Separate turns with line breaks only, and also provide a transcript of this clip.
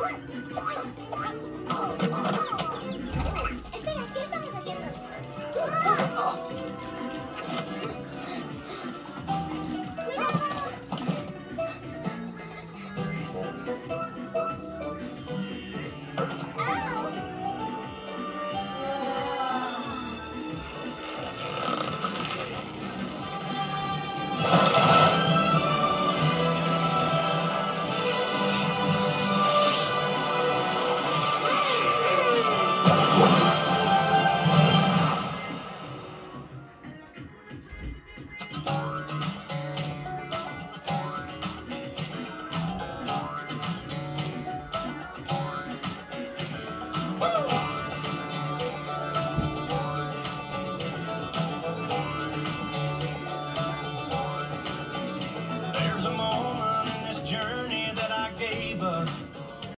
Oh, my God.